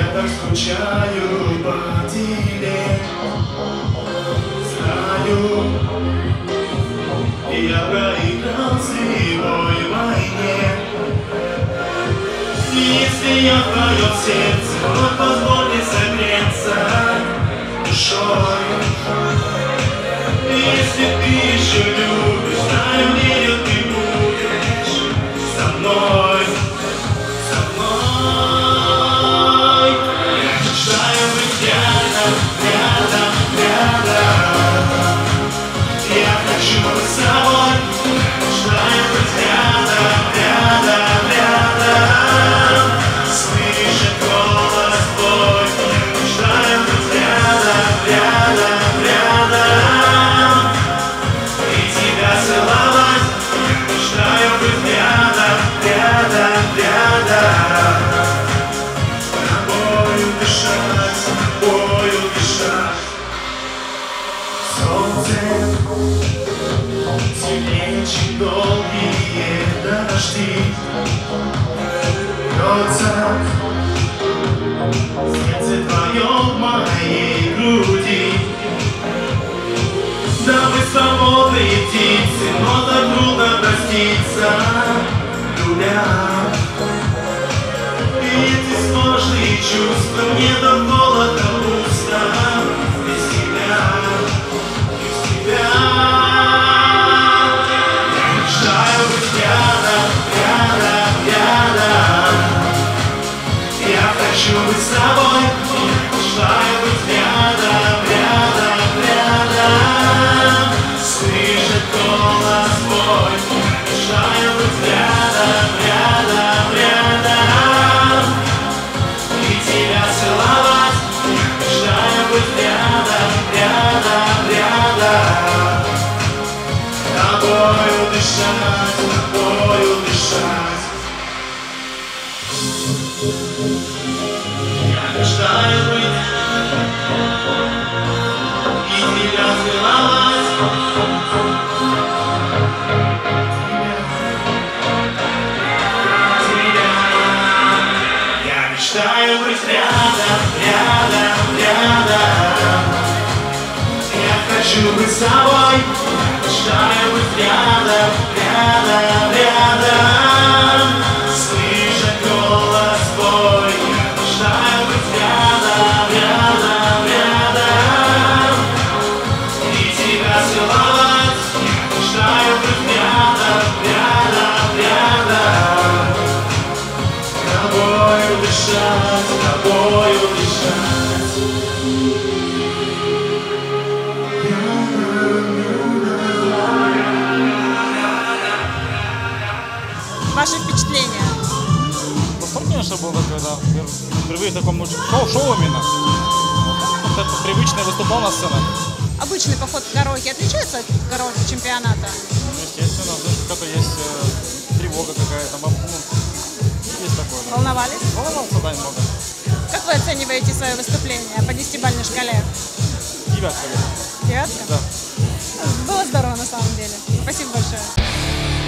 Я так скучаю по тебе. Знаю Я проиграл зимой войне. Если я в твоем сердце Вот позволь мне согреться душой. Если ты еще Я хочу чем долгие дожди. Льется сердце твое в моей груди. Да вы свободные птицы, но так трудно проститься, любя И эти сложные чувства мне до холода хочу быть с тобой мечтаю быть рядом, рядом, рядом. Слышать голос Я мечтаю быть рядом, рядом, рядом. И тебя целовать мечтаю быть рядом, рядом, рядом. Тобою дышать, тобою дышать. Я мечтаю хочу быть с тобой. Я мечтаю быть рядом, рядом, рядом Ваши впечатления? Восторг, конечно, был, когда впервые в таком ну, шоу, шоу именно. Это привычно выступал на сцене. Обычный поход в караоке отличается от караоке чемпионата? Ну, естественно, знаешь, какая-то есть э, тревога какая-то. Ну, есть такое, да. Волновались? Волновался, да, немного. Как вы оцениваете свое выступление по десятибалльной шкале? Девятка. Девятка? да. Было здорово на самом деле. Спасибо большое.